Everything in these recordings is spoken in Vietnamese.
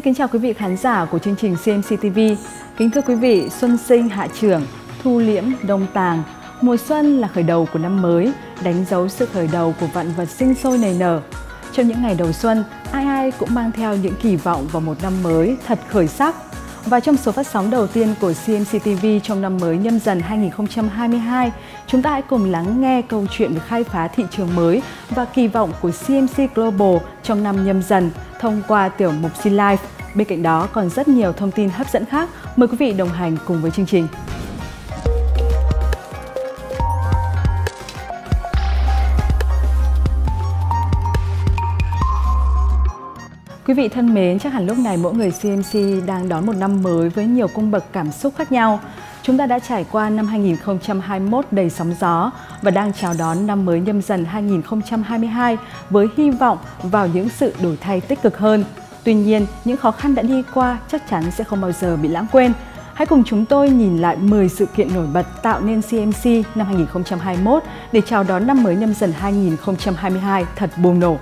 Xin kính chào quý vị khán giả của chương trình CMC TV. Kính thưa quý vị, xuân sinh hạ trưởng, thu liễm đông tàng. Mùa xuân là khởi đầu của năm mới, đánh dấu sự khởi đầu của vạn vật sinh sôi nảy nở. Trong những ngày đầu xuân, ai ai cũng mang theo những kỳ vọng vào một năm mới thật khởi sắc. Và trong số phát sóng đầu tiên của CMC TV trong năm mới nhâm dần 2022, chúng ta hãy cùng lắng nghe câu chuyện về khai phá thị trường mới và kỳ vọng của CMC Global trong năm nhâm dần thông qua tiểu mục C-Life. Bên cạnh đó còn rất nhiều thông tin hấp dẫn khác. Mời quý vị đồng hành cùng với chương trình. Quý vị thân mến, chắc hẳn lúc này mỗi người CMC đang đón một năm mới với nhiều cung bậc cảm xúc khác nhau. Chúng ta đã trải qua năm 2021 đầy sóng gió và đang chào đón năm mới nhâm dần 2022 với hy vọng vào những sự đổi thay tích cực hơn. Tuy nhiên, những khó khăn đã đi qua chắc chắn sẽ không bao giờ bị lãng quên. Hãy cùng chúng tôi nhìn lại 10 sự kiện nổi bật tạo nên CMC năm 2021 để chào đón năm mới nhâm dần 2022 thật bùng nổ.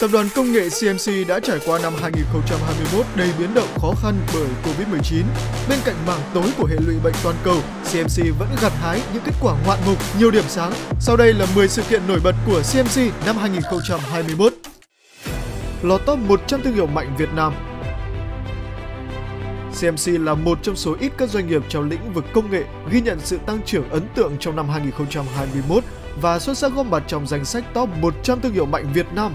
Tập đoàn công nghệ CMC đã trải qua năm 2021 đầy biến động khó khăn bởi Covid-19. Bên cạnh mảng tối của hệ lụy bệnh toàn cầu, CMC vẫn gặt hái những kết quả ngoạn mục, nhiều điểm sáng. Sau đây là 10 sự kiện nổi bật của CMC năm 2021. Lọt top 100 thương hiệu mạnh Việt Nam CMC là một trong số ít các doanh nghiệp trong lĩnh vực công nghệ ghi nhận sự tăng trưởng ấn tượng trong năm 2021 và xuất sắc góp mặt trong danh sách top 100 thương hiệu mạnh Việt Nam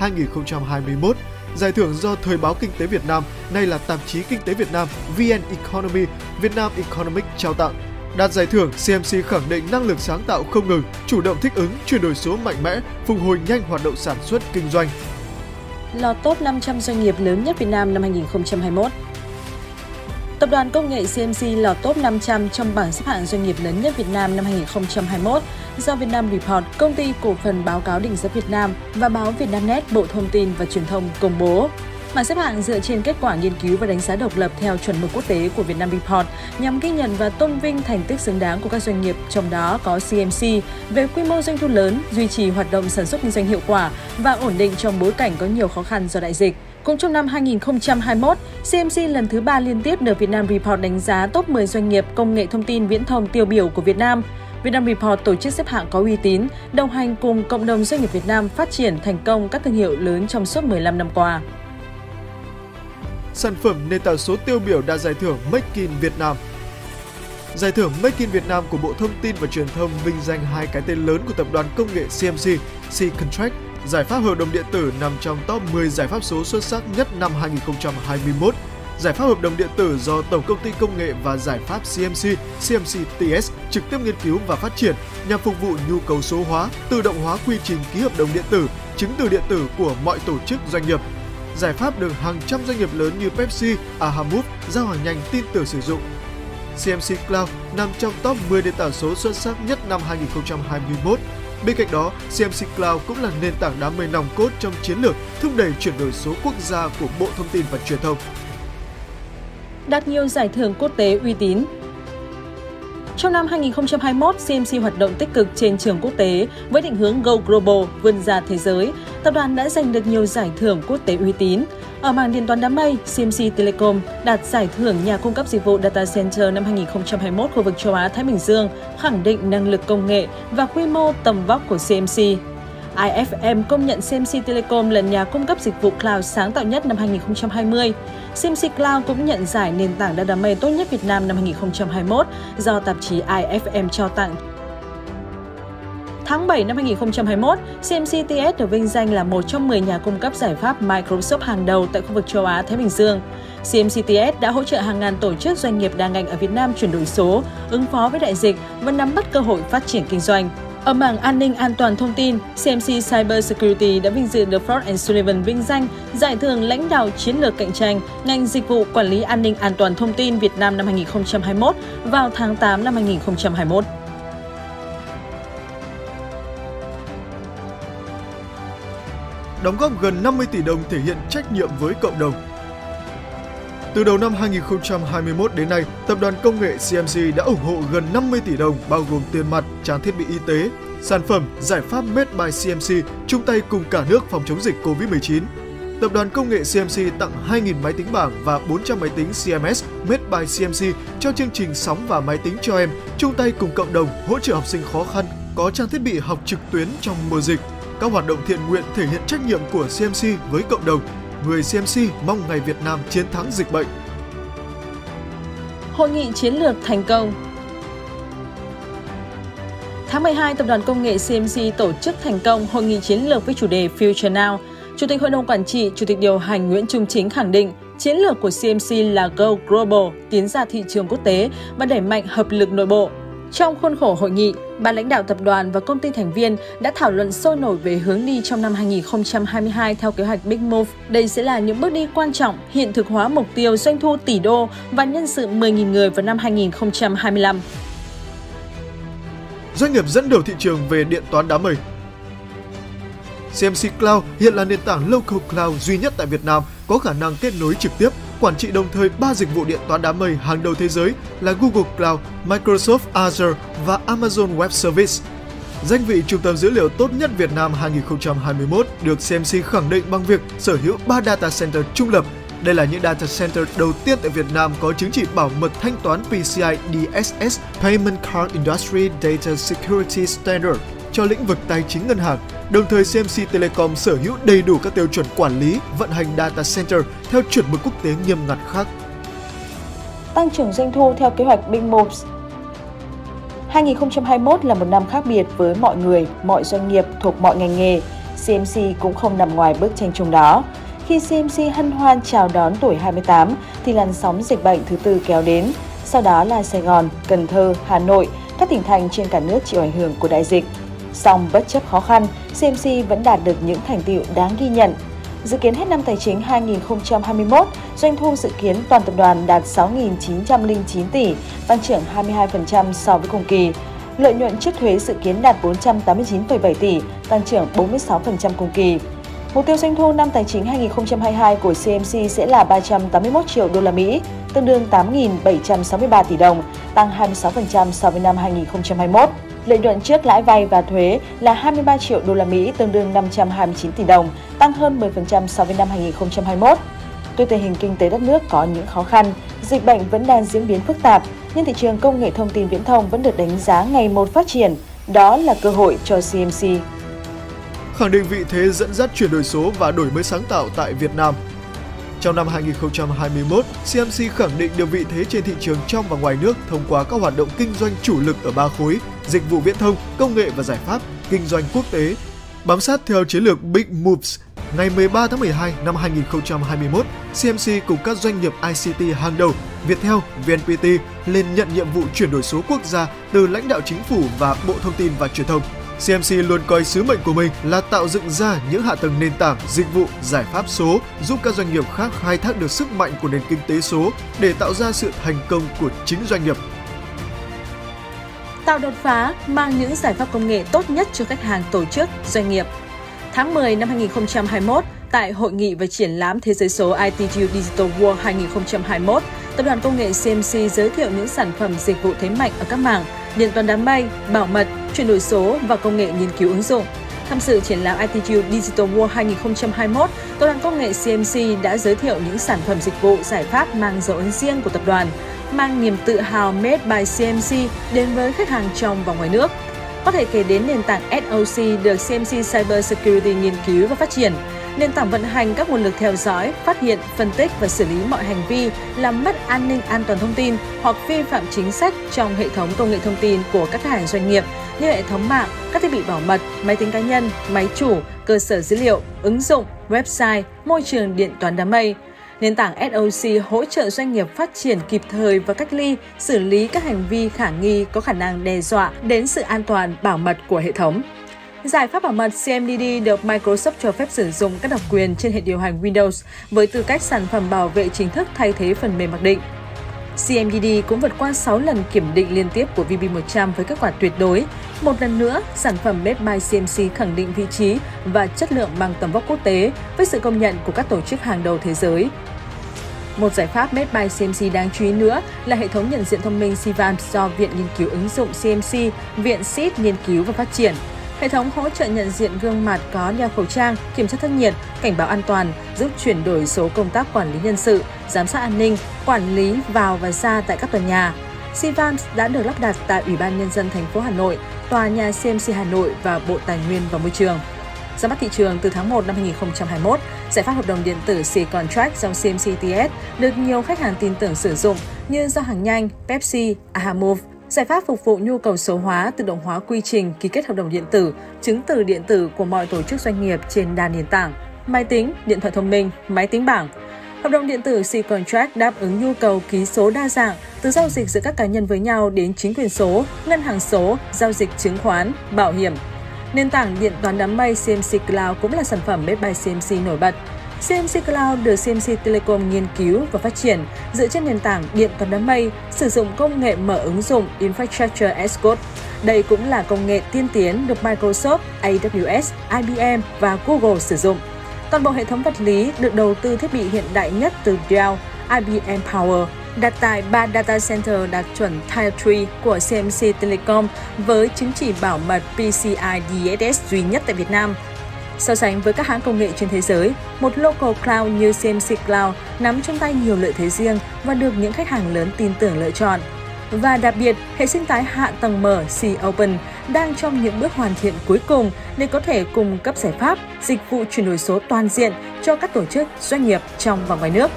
2020-2021. Giải thưởng do Thời báo Kinh tế Việt Nam, nay là tạp chí Kinh tế Việt Nam VN Economy, Việt Nam Economic trao tặng. Đạt giải thưởng, CMC khẳng định năng lực sáng tạo không ngừng, chủ động thích ứng, chuyển đổi số mạnh mẽ, phục hồi nhanh hoạt động sản xuất kinh doanh. Lọt top 500 doanh nghiệp lớn nhất Việt Nam năm 2021 Tập đoàn công nghệ CMC lọt top 500 trong bảng xếp hạng doanh nghiệp lớn nhất Việt Nam năm 2021 do Vietnam Report, công ty cổ phần báo cáo định giá Việt Nam và báo Vietnamnet, Bộ Thông tin và Truyền thông công bố. Bảng xếp hạng dựa trên kết quả nghiên cứu và đánh giá độc lập theo chuẩn mực quốc tế của Vietnam Report nhằm ghi nhận và tôn vinh thành tích xứng đáng của các doanh nghiệp, trong đó có CMC, về quy mô doanh thu lớn, duy trì hoạt động sản xuất kinh doanh hiệu quả và ổn định trong bối cảnh có nhiều khó khăn do đại dịch. Cũng trong năm 2021, CMC lần thứ ba liên tiếp được Vietnam Report đánh giá top 10 doanh nghiệp công nghệ thông tin viễn thông tiêu biểu của Việt Nam. Vietnam Report tổ chức xếp hạng có uy tín, đồng hành cùng cộng đồng doanh nghiệp Việt Nam phát triển thành công các thương hiệu lớn trong suốt 15 năm qua. Sản phẩm nền tảng số tiêu biểu đạt giải thưởng Make in Việt Nam Giải thưởng Make in Việt Nam của Bộ Thông tin và Truyền thông vinh danh hai cái tên lớn của tập đoàn công nghệ CMC, C Contract Giải pháp hợp đồng điện tử nằm trong top 10 giải pháp số xuất sắc nhất năm 2021. Giải pháp hợp đồng điện tử do Tổng công ty Công nghệ và Giải pháp CMC, CMC TS trực tiếp nghiên cứu và phát triển nhằm phục vụ nhu cầu số hóa, tự động hóa quy trình ký hợp đồng điện tử, chứng từ điện tử của mọi tổ chức doanh nghiệp. Giải pháp được hàng trăm doanh nghiệp lớn như Pepsi, Ahamove giao hàng nhanh tin tưởng sử dụng. CMC Cloud nằm trong top 10 nền tảng số xuất sắc nhất năm 2021 Bên cạnh đó, CMC Cloud cũng là nền tảng đám mây nòng cốt trong chiến lược thúc đẩy chuyển đổi số quốc gia của Bộ Thông tin và Truyền thông. Đạt nhiều giải thưởng quốc tế uy tín, trong năm 2021, CMC hoạt động tích cực trên trường quốc tế với định hướng Go Global, vươn ra thế giới. Tập đoàn đã giành được nhiều giải thưởng quốc tế uy tín. Ở mảng điện toán đám mây, CMC Telecom đạt giải thưởng nhà cung cấp dịch vụ Data Center năm 2021 khu vực châu Á Thái Bình Dương, khẳng định năng lực công nghệ và quy mô tầm vóc của CMC. IFM công nhận CMC Telecom là nhà cung cấp dịch vụ cloud sáng tạo nhất năm 2020. CMC Cloud cũng nhận giải nền tảng đa đám mây tốt nhất Việt Nam năm 2021 do tạp chí IFM trao tặng. Tháng 7 năm 2021, CMC TS được vinh danh là một trong 10 nhà cung cấp giải pháp Microsoft hàng đầu tại khu vực châu Á Thái Bình Dương. CMC TS đã hỗ trợ hàng ngàn tổ chức doanh nghiệp đa ngành ở Việt Nam chuyển đổi số, ứng phó với đại dịch và nắm bắt cơ hội phát triển kinh doanh. Ở mảng an ninh an toàn thông tin, CMC Cyber Security đã vinh dự được Ford Sullivan vinh danh giải thưởng lãnh đạo chiến lược cạnh tranh ngành dịch vụ quản lý an ninh an toàn thông tin Việt Nam năm 2021 vào tháng 8 năm 2021. Đóng góp gần 50 tỷ đồng thể hiện trách nhiệm với cộng đồng. Từ đầu năm 2021 đến nay, Tập đoàn Công nghệ CMC đã ủng hộ gần 50 tỷ đồng bao gồm tiền mặt, trang thiết bị y tế, sản phẩm, giải pháp Made by CMC chung tay cùng cả nước phòng chống dịch COVID-19. Tập đoàn Công nghệ CMC tặng 2.000 máy tính bảng và 400 máy tính CMS Made by CMC cho chương trình Sóng và Máy tính cho em, chung tay cùng cộng đồng hỗ trợ học sinh khó khăn có trang thiết bị học trực tuyến trong mùa dịch. Các hoạt động thiện nguyện thể hiện trách nhiệm của CMC với cộng đồng người CMC mong ngày Việt Nam chiến thắng dịch bệnh. Hội nghị chiến lược thành công Tháng 12, Tập đoàn Công nghệ CMC tổ chức thành công hội nghị chiến lược với chủ đề Future Now. Chủ tịch Hội đồng Quản trị, Chủ tịch điều hành Nguyễn Trung Chính khẳng định chiến lược của CMC là Go Global, tiến ra thị trường quốc tế và đẩy mạnh hợp lực nội bộ, trong khuôn khổ hội nghị, ban lãnh đạo tập đoàn và công ty thành viên đã thảo luận sôi nổi về hướng đi trong năm 2022 theo kế hoạch Big Move. Đây sẽ là những bước đi quan trọng hiện thực hóa mục tiêu doanh thu tỷ đô và nhân sự 10.000 người vào năm 2025. Doanh nghiệp dẫn đầu thị trường về điện toán đám mây CMC Cloud hiện là nền tảng local cloud duy nhất tại Việt Nam có khả năng kết nối trực tiếp quản trị đồng thời ba dịch vụ điện toán đám mây hàng đầu thế giới là Google Cloud, Microsoft Azure và Amazon Web Service. Danh vị trung tâm dữ liệu tốt nhất Việt Nam 2021 được CMC khẳng định bằng việc sở hữu 3 data center trung lập. Đây là những data center đầu tiên tại Việt Nam có chứng chỉ bảo mật thanh toán PCI DSS Payment Card Industry Data Security Standard cho lĩnh vực tài chính ngân hàng. Đồng thời CMC Telecom sở hữu đầy đủ các tiêu chuẩn quản lý, vận hành data center theo chuẩn mực quốc tế nghiêm ngặt khác. Tăng trưởng doanh thu theo kế hoạch Big Moves 2021 là một năm khác biệt với mọi người, mọi doanh nghiệp thuộc mọi ngành nghề. CMC cũng không nằm ngoài bức tranh chung đó. Khi CMC hân hoan chào đón tuổi 28 thì làn sóng dịch bệnh thứ tư kéo đến. Sau đó là Sài Gòn, Cần Thơ, Hà Nội, các tỉnh thành trên cả nước chịu ảnh hưởng của đại dịch. Song bất chấp khó khăn, CMC vẫn đạt được những thành tựu đáng ghi nhận. Dự kiến hết năm tài chính 2021, doanh thu dự kiến toàn tập đoàn đạt 6.909 tỷ, tăng trưởng 22% so với cùng kỳ. Lợi nhuận trước thuế dự kiến đạt 489,7 tỷ, tăng trưởng 46% cùng kỳ. Mục tiêu doanh thu năm tài chính 2022 của CMC sẽ là 381 triệu đô la Mỹ, tương đương 8.763 tỷ đồng, tăng 26% so với năm 2021. Lợi nhuận trước lãi vay và thuế là 23 triệu đô la Mỹ tương đương 529 tỷ đồng, tăng hơn 10% so với năm 2021. Tuy tình hình kinh tế đất nước có những khó khăn, dịch bệnh vẫn đang diễn biến phức tạp, nhưng thị trường công nghệ thông tin viễn thông vẫn được đánh giá ngày một phát triển. Đó là cơ hội cho CMC. Khẳng định vị thế dẫn dắt chuyển đổi số và đổi mới sáng tạo tại Việt Nam – trong năm 2021, CMC khẳng định được vị thế trên thị trường trong và ngoài nước thông qua các hoạt động kinh doanh chủ lực ở ba khối: dịch vụ viễn thông, công nghệ và giải pháp, kinh doanh quốc tế. Bám sát theo chiến lược Big Moves, ngày 13 tháng 12 năm 2021, CMC cùng các doanh nghiệp ICT hàng đầu Viettel, VNPT lên nhận nhiệm vụ chuyển đổi số quốc gia từ lãnh đạo chính phủ và Bộ Thông tin và Truyền thông. CMC luôn coi sứ mệnh của mình là tạo dựng ra những hạ tầng nền tảng, dịch vụ, giải pháp số giúp các doanh nghiệp khác khai thác được sức mạnh của nền kinh tế số để tạo ra sự thành công của chính doanh nghiệp. Tạo đột phá mang những giải pháp công nghệ tốt nhất cho khách hàng tổ chức, doanh nghiệp. Tháng 10 năm 2021, tại Hội nghị và triển lãm Thế giới số ITU Digital World 2021, Tập đoàn Công nghệ CMC giới thiệu những sản phẩm dịch vụ thế mạnh ở các mảng điện toán đám mây, bảo mật, chuyển đổi số và công nghệ nghiên cứu ứng dụng. Tham dự triển lãm ITU Digital World 2021, Tập đoàn Công nghệ CMC đã giới thiệu những sản phẩm dịch vụ giải pháp mang dấu ấn riêng của tập đoàn, mang niềm tự hào Made by CMC đến với khách hàng trong và ngoài nước. Có thể kể đến nền tảng SOC được CMC Cyber Security nghiên cứu và phát triển, nền tảng vận hành các nguồn lực theo dõi, phát hiện, phân tích và xử lý mọi hành vi làm mất an ninh an toàn thông tin hoặc vi phạm chính sách trong hệ thống công nghệ thông tin của các hàng doanh nghiệp như hệ thống mạng, các thiết bị bảo mật, máy tính cá nhân, máy chủ, cơ sở dữ liệu, ứng dụng, website, môi trường điện toán đám mây. Nền tảng SOC hỗ trợ doanh nghiệp phát triển kịp thời và cách ly, xử lý các hành vi khả nghi có khả năng đe dọa đến sự an toàn bảo mật của hệ thống. Giải pháp bảo mật CMDD được Microsoft cho phép sử dụng các độc quyền trên hệ điều hành Windows với tư cách sản phẩm bảo vệ chính thức thay thế phần mềm mặc định. CMDD cũng vượt qua 6 lần kiểm định liên tiếp của VB100 với kết quả tuyệt đối. Một lần nữa, sản phẩm Made by CMC khẳng định vị trí và chất lượng bằng tầm vóc quốc tế với sự công nhận của các tổ chức hàng đầu thế giới. Một giải pháp Made by CMC đáng chú ý nữa là hệ thống nhận diện thông minh siVan do Viện Nghiên cứu ứng dụng CMC, Viện SIT nghiên cứu và phát triển. Hệ thống hỗ trợ nhận diện gương mặt có đeo khẩu trang, kiểm tra thân nhiệt, cảnh báo an toàn, giúp chuyển đổi số công tác quản lý nhân sự, giám sát an ninh, quản lý vào và ra tại các tòa nhà. SiVans đã được lắp đặt tại Ủy ban Nhân dân thành phố Hà Nội, Tòa nhà CMC Hà Nội và Bộ Tài nguyên và Môi trường. Ra mắt thị trường từ tháng 1 năm 2021, giải pháp hợp đồng điện tử C-Contract dòng CMCTS được nhiều khách hàng tin tưởng sử dụng như giao hàng nhanh, Pepsi, Ahamove, Giải pháp phục vụ nhu cầu số hóa, tự động hóa quy trình ký kết hợp đồng điện tử, chứng từ điện tử của mọi tổ chức doanh nghiệp trên đa nền tảng, máy tính, điện thoại thông minh, máy tính bảng. Hợp đồng điện tử C-Contract đáp ứng nhu cầu ký số đa dạng, từ giao dịch giữa các cá nhân với nhau đến chính quyền số, ngân hàng số, giao dịch chứng khoán, bảo hiểm. Nền tảng điện toán đám mây CMC Cloud cũng là sản phẩm made by CMC nổi bật. CMC Cloud được CMC Telecom nghiên cứu và phát triển dựa trên nền tảng điện toán đám mây, sử dụng công nghệ mở ứng dụng Infrastructure as Code. Đây cũng là công nghệ tiên tiến được Microsoft, AWS, IBM và Google sử dụng. Toàn bộ hệ thống vật lý được đầu tư thiết bị hiện đại nhất từ Dell, IBM Power, đặt tại ba data center đạt chuẩn Tier 3 của CMC Telecom với chứng chỉ bảo mật PCI DSS duy nhất tại Việt Nam – So sánh với các hãng công nghệ trên thế giới, một local cloud như CMC Cloud nắm trong tay nhiều lợi thế riêng và được những khách hàng lớn tin tưởng lựa chọn. Và đặc biệt, hệ sinh thái hạ tầng mở C Open đang trong những bước hoàn thiện cuối cùng để có thể cung cấp giải pháp, dịch vụ chuyển đổi số toàn diện cho các tổ chức, doanh nghiệp trong và ngoài nước.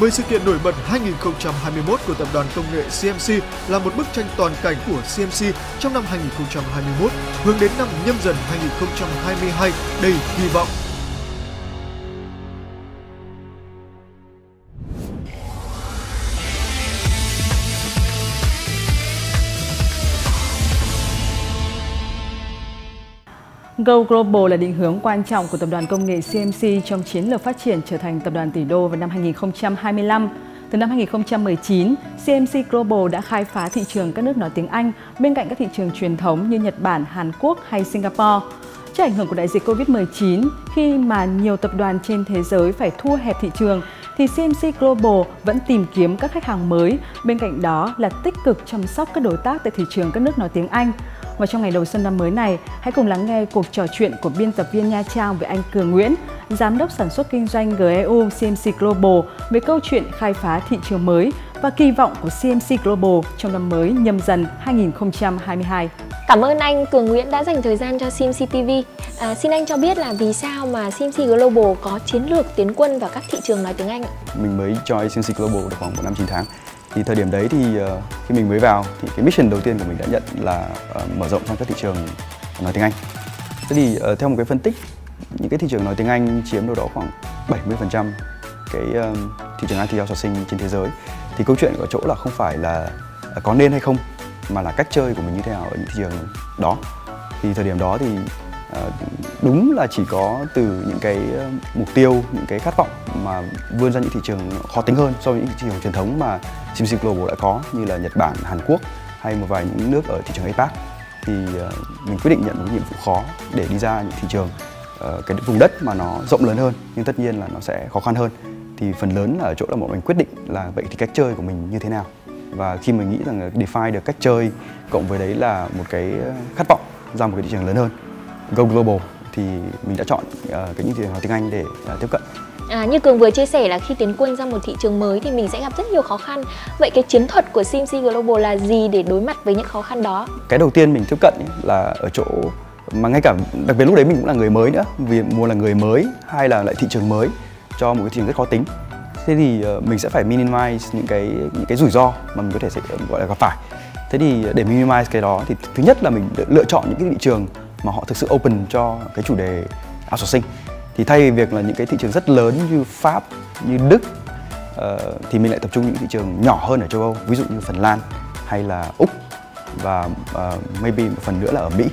10 sự kiện nổi bật 2021 của tập đoàn công nghệ CMC là một bức tranh toàn cảnh của CMC trong năm 2021, hướng đến năm nhâm dần 2022 đầy hy vọng. Go Global là định hướng quan trọng của tập đoàn công nghệ CMC trong chiến lược phát triển trở thành tập đoàn tỷ đô vào năm 2025. Từ năm 2019, CMC Global đã khai phá thị trường các nước nói tiếng Anh bên cạnh các thị trường truyền thống như Nhật Bản, Hàn Quốc hay Singapore. Trước ảnh hưởng của đại dịch Covid-19, khi mà nhiều tập đoàn trên thế giới phải thu hẹp thị trường, thì CMC Global vẫn tìm kiếm các khách hàng mới, bên cạnh đó là tích cực chăm sóc các đối tác tại thị trường các nước nói tiếng Anh. Và trong ngày đầu xuân năm mới này, hãy cùng lắng nghe cuộc trò chuyện của biên tập viên Nha Trang với anh Cường Nguyễn, Giám đốc sản xuất kinh doanh GEU CMC Global về câu chuyện khai phá thị trường mới và kỳ vọng của CMC Global trong năm mới nhâm dần 2022. Cảm ơn anh Cường Nguyễn đã dành thời gian cho CMC TV. À, xin anh cho biết là vì sao mà CMC Global có chiến lược tiến quân vào các thị trường nói tiếng Anh ạ? Mình mới join CMC Global được khoảng một năm 9 tháng thì thời điểm đấy thì ờ, khi mình mới vào thì cái mission đầu tiên của mình đã nhận là ờ, mở rộng sang các thị trường nói tiếng Anh. Thế thì ờ, theo một cái phân tích, những cái thị trường nói tiếng Anh chiếm đâu đó khoảng 70% cái thị trường IT sinh trên thế giới thì câu chuyện ở chỗ là không phải là có nên hay không, mà là cách chơi của mình như thế nào ở những thị trường đó thì thời điểm đó thì Ờ, đúng là chỉ có từ những cái ờ, mục tiêu những cái khát vọng mà vươn ra những thị trường khó tính hơn so với những thị trường truyền thống mà CMC Global đã có như là Nhật Bản, Hàn Quốc hay một vài những nước ở thị trường APAC thì ờ, mình quyết định nhận một nhiệm vụ khó để đi ra những thị trường cái vùng đất mà nó rộng lớn hơn nhưng tất nhiên là nó sẽ khó khăn hơn. Thì phần lớn là ở chỗ là bọn mình quyết định là vậy thì cách chơi của mình như thế nào? Và khi mình nghĩ rằng define được cách chơi cộng với đấy là một cái khát vọng ra một cái thị trường lớn hơn go global thì mình đã chọn uh, cái những trường nói tiếng Anh để uh, tiếp cận À, như Cường vừa chia sẻ là khi tiến quân ra một thị trường mới thì mình sẽ gặp rất nhiều khó khăn. Vậy cái chiến thuật của CMC Global là gì để đối mặt với những khó khăn đó? Cái đầu tiên mình tiếp cận ấy là ở chỗ mà ngay cả đặc biệt lúc đấy mình cũng là người mới nữa vì mua là người mới hay là lại thị trường mới cho một cái thị trường rất khó tính thế thì uh, mình sẽ phải minimize những cái những cái rủi ro mà mình có thể sẽ gọi là gặp phải thế thì để minimize cái đó thì thứ nhất là mình lựa chọn những cái thị trường mà họ thực sự open cho cái chủ đề outsourcing. Thì thay vì việc là những cái thị trường rất lớn như Pháp, như Đức uh, thì mình lại tập trung những thị trường nhỏ hơn ở châu Âu ví dụ như Phần Lan hay là Úc và uh, maybe một phần nữa là ở Mỹ.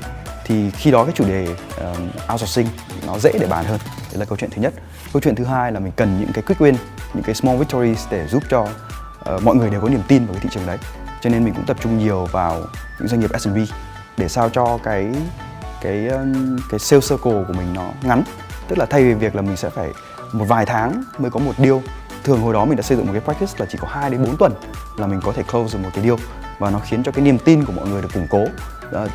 Thì khi đó cái chủ đề uh, outsourcing nó dễ để bàn hơn. Đấy là câu chuyện thứ nhất. Câu chuyện thứ hai là mình cần những cái quick win những cái small victories để giúp cho uh, mọi người đều có niềm tin vào cái thị trường đấy. Cho nên mình cũng tập trung nhiều vào những doanh nghiệp S&P để sao cho cái cái cái sales circle của mình nó ngắn. Tức là thay vì việc là mình sẽ phải một vài tháng mới có một deal thường hồi đó mình đã xây dựng một cái practice là chỉ có 2 đến 4 tuần là mình có thể close được một cái deal. Và nó khiến cho cái niềm tin của mọi người được củng cố. Đó,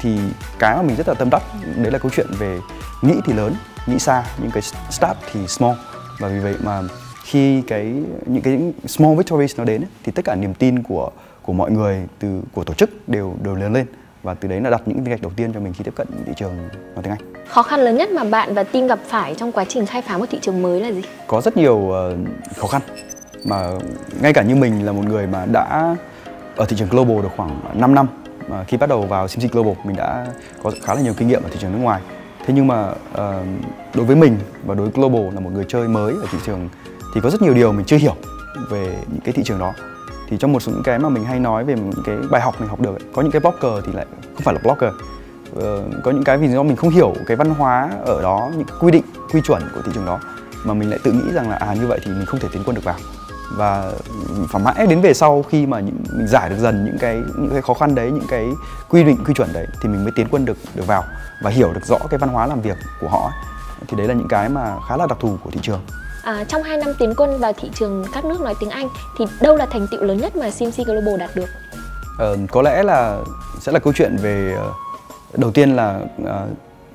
thì cái mà mình rất là tâm đắc đấy là câu chuyện về nghĩ thì lớn nghĩ xa những cái start thì small. Và vì vậy mà khi cái những cái small victories nó đến ấy, thì tất cả niềm tin của của mọi người từ của tổ chức đều đều lớn lên và từ đấy là đặt những viên gạch đầu tiên cho mình khi tiếp cận thị trường nói tiếng Anh. Khó khăn lớn nhất mà bạn và team gặp phải trong quá trình khai phá một thị trường mới là gì? Có rất nhiều uh, khó khăn mà ngay cả như mình là một người mà đã ở thị trường global được khoảng 5 năm mà khi bắt đầu vào CMC Global mình đã có khá là nhiều kinh nghiệm ở thị trường nước ngoài. Thế nhưng mà uh, đối với mình và đối với Global là một người chơi mới ở thị trường thì có rất nhiều điều mình chưa hiểu về những cái thị trường đó thì trong một số những cái mà mình hay nói về những cái bài học mình học được ấy, có những cái blogger thì lại không phải là blogger. Ờ, có những cái vì do mình không hiểu cái văn hóa ở đó những cái quy định quy chuẩn của thị trường đó mà mình lại tự nghĩ rằng là à như vậy thì mình không thể tiến quân được vào. Và phải mãi đến về sau khi mà những, mình giải được dần những cái những cái khó khăn đấy những cái quy định quy chuẩn đấy thì mình mới tiến quân được được vào và hiểu được rõ cái văn hóa làm việc của họ thì đấy là những cái mà khá là đặc thù của thị trường. À, trong 2 năm tiến quân vào thị trường các nước nói tiếng Anh thì đâu là thành tựu lớn nhất mà CMC Global đạt được? Ờ, có lẽ là sẽ là câu chuyện về ờ, đầu tiên là à,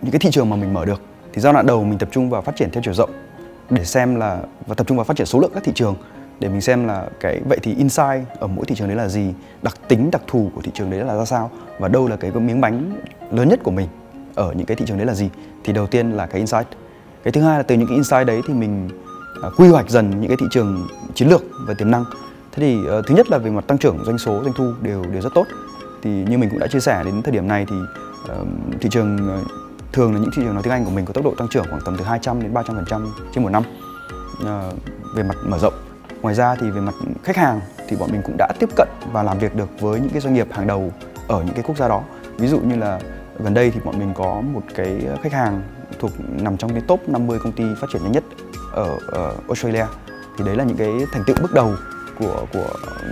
những cái thị trường mà mình mở được. Thì giai đoạn đầu mình tập trung vào phát triển theo chiều rộng để xem là và tập trung vào phát triển số lượng các thị trường để mình xem là cái vậy thì insight ở mỗi thị trường đấy là gì đặc tính đặc thù của thị trường đấy là ra sao và đâu là cái miếng bánh lớn nhất của mình ở những cái thị trường đấy là gì. Thì đầu tiên là cái insight. Cái thứ hai là từ những cái insight đấy thì mình À, quy hoạch dần những cái thị trường chiến lược và tiềm năng. Thế thì uh, thứ nhất là về mặt tăng trưởng doanh số doanh thu đều đều rất tốt. Thì như mình cũng đã chia sẻ đến thời điểm này thì uh, thị trường uh, thường là những thị trường nói tiếng Anh của mình có tốc độ tăng trưởng khoảng tầm từ 200 đến 300 phần trăm trên một năm. Uh, về mặt mở rộng. Ngoài ra thì về mặt khách hàng thì bọn mình cũng đã tiếp cận và làm việc được với những cái doanh nghiệp hàng đầu ở những cái quốc gia đó. Ví dụ như là gần đây thì bọn mình có một cái khách hàng thuộc nằm trong cái top 50 công ty phát triển nhanh nhất ở, ở Australia thì đấy là những cái thành tựu bước đầu của của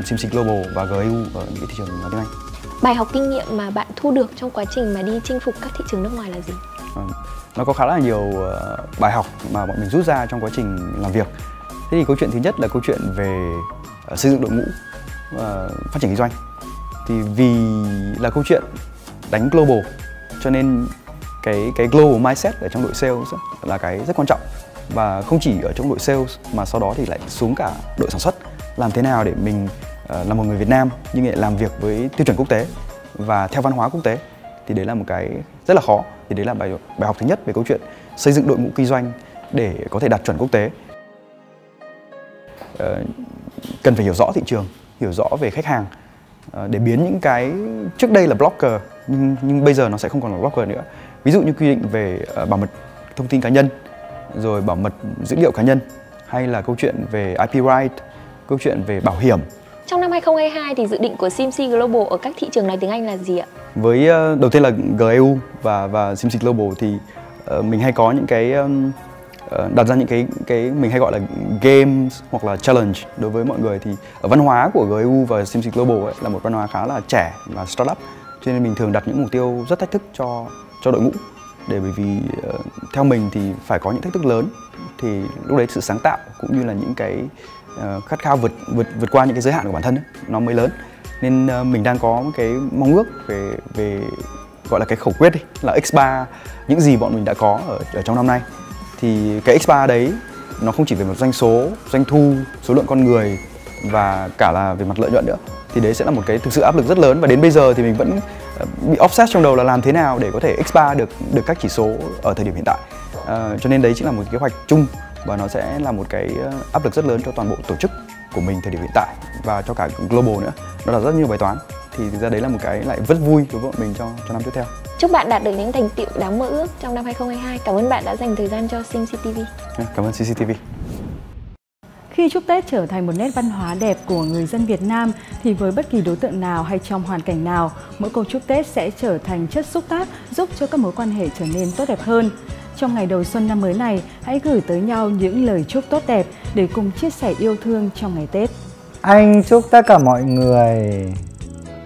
CMC Global và GAU ở những cái thị trường nói tiếng Anh. Bài học kinh nghiệm mà bạn thu được trong quá trình mà đi chinh phục các thị trường nước ngoài là gì? À, nó có khá là nhiều uh, bài học mà bọn mình rút ra trong quá trình làm việc. Thế thì câu chuyện thứ nhất là câu chuyện về uh, xây dựng đội ngũ, uh, phát triển kinh doanh. Thì vì là câu chuyện đánh global cho nên cái cái global mindset ở trong đội sales là cái rất quan trọng và không chỉ ở trong đội sales mà sau đó thì lại xuống cả đội sản xuất. Làm thế nào để mình uh, là một người Việt Nam nhưng lại làm việc với tiêu chuẩn quốc tế và theo văn hóa quốc tế thì đấy là một cái rất là khó. Thì đấy là bài bài học thứ nhất về câu chuyện xây dựng đội ngũ kinh doanh để có thể đạt chuẩn quốc tế. Uh, cần phải hiểu rõ thị trường hiểu rõ về khách hàng uh, để biến những cái trước đây là blogger nhưng nhưng bây giờ nó sẽ không còn là blogger nữa. Ví dụ như quy định về uh, bảo mật thông tin cá nhân rồi bảo mật dữ liệu cá nhân hay là câu chuyện về IP right, câu chuyện về bảo hiểm. Trong năm 2022 thì dự định của CMC Global ở các thị trường nói tiếng Anh là gì ạ? Với uh, đầu tiên là GEU và và CMC Global thì uh, mình hay có những cái uh, đặt ra những cái cái mình hay gọi là games hoặc là challenge đối với mọi người thì ở văn hóa của GEU và CMC Global ấy, là một văn hóa khá là trẻ và startup cho nên mình thường đặt những mục tiêu rất thách thức cho cho đội ngũ để bởi vì uh, theo mình thì phải có những thách thức lớn. Thì lúc đấy sự sáng tạo cũng như là những cái uh, khát khao vượt vượt vượt qua những cái giới hạn của bản thân ấy, nó mới lớn. Nên uh, mình đang có một cái mong ước về về gọi là cái khẩu quyết đi là X3 những gì bọn mình đã có ở, ở trong năm nay. Thì cái X3 đấy nó không chỉ về một doanh số doanh thu số lượng con người và cả là về mặt lợi nhuận nữa. Thì đấy sẽ là một cái thực sự áp lực rất lớn và đến bây giờ thì mình vẫn bị offset trong đầu là làm thế nào để có thể x3 được được các chỉ số ở thời điểm hiện tại? À, cho nên đấy chính là một kế hoạch chung và nó sẽ là một cái ờ, áp lực rất lớn cho toàn bộ tổ chức của mình thời điểm hiện tại và cho cả global nữa. Nó là rất nhiều bài toán. Thì thực ra đấy là một cái lại rất vui đối với bọn mình cho cho năm tiếp theo. Chúc bạn đạt được những thành tựu đáng mơ ước trong năm 2022 cảm ơn bạn đã dành thời gian cho Sim cảm ơn CCTV khi chúc Tết trở thành một nét văn hóa đẹp của người dân Việt Nam thì với bất kỳ đối tượng nào hay trong hoàn cảnh nào, mỗi câu chúc Tết sẽ trở thành chất xúc tác giúp cho các mối quan hệ trở nên tốt đẹp hơn. Trong ngày đầu xuân năm mới này, hãy gửi tới nhau những lời chúc tốt đẹp để cùng chia sẻ yêu thương trong ngày Tết. Anh chúc tất cả mọi người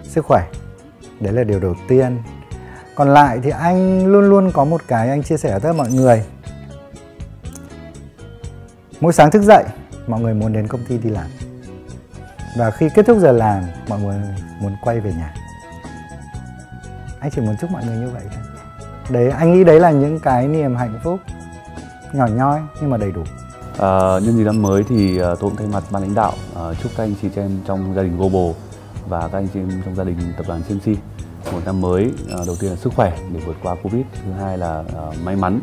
sức khỏe. Đấy là điều đầu tiên. Còn lại thì anh luôn luôn có một cái anh chia sẻ với tất cả mọi người. Mỗi sáng thức dậy, mọi người muốn đến công ty đi làm. Và khi kết thúc giờ làm, mọi người muốn quay về nhà. Anh chỉ muốn chúc mọi người như vậy thôi. Đấy, anh nghĩ đấy là những cái niềm hạnh phúc nhỏ nhoi nhưng mà đầy đủ. À, nhân dịp năm mới thì à, tôi cũng thay mặt ban lãnh đạo à, chúc các anh chị em trong gia đình Global và các anh chị em trong gia đình tập đoàn CMC một năm mới à, đầu tiên là sức khỏe để vượt qua Covid, thứ hai là à, may mắn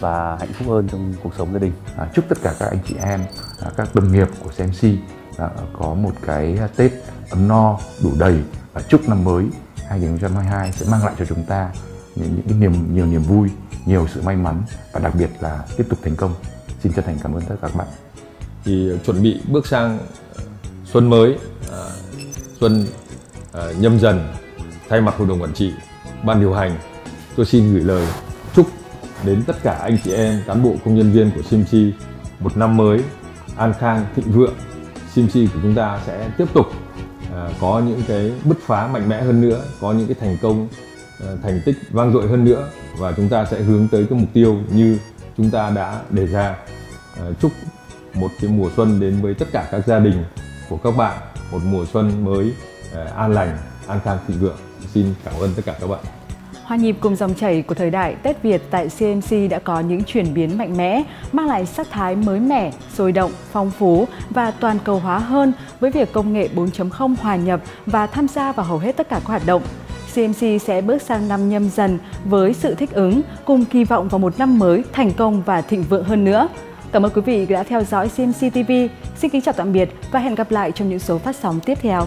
và hạnh phúc hơn trong cuộc sống gia đình. À, chúc tất cả các anh chị em, à, các đồng nghiệp của CMC à, có một cái Tết ấm no, đủ đầy và chúc năm mới 2022 sẽ mang lại cho chúng ta những, những cái niềm nhiều niềm vui, nhiều sự may mắn và đặc biệt là tiếp tục thành công. Xin chân thành cảm ơn tất cả các bạn. Thì chuẩn bị bước sang xuân mới, à, xuân à, nhâm dần, thay mặt hội đồng quản trị, ban điều hành, tôi xin gửi lời đến tất cả anh chị em cán bộ công nhân viên của Simchi, một năm mới an khang thịnh vượng. Simchi của chúng ta sẽ tiếp tục à, có những cái bứt phá mạnh mẽ hơn nữa, có những cái thành công à, thành tích vang dội hơn nữa và chúng ta sẽ hướng tới cái mục tiêu như chúng ta đã đề ra. À, chúc một cái mùa xuân đến với tất cả các gia đình của các bạn một mùa xuân mới an lành, an khang thịnh vượng. Xin cảm ơn tất cả các bạn. Hòa nhịp cùng dòng chảy của thời đại, Tết Việt tại CMC đã có những chuyển biến mạnh mẽ, mang lại sắc thái mới mẻ, sôi động, phong phú và toàn cầu hóa hơn với việc công nghệ 4.0 hòa nhập và tham gia vào hầu hết tất cả các hoạt động. CMC sẽ bước sang năm nhâm dần với sự thích ứng, cùng kỳ vọng vào một năm mới thành công và thịnh vượng hơn nữa. Cảm ơn quý vị đã theo dõi CMC TV. Xin kính chào tạm biệt và hẹn gặp lại trong những số phát sóng tiếp theo.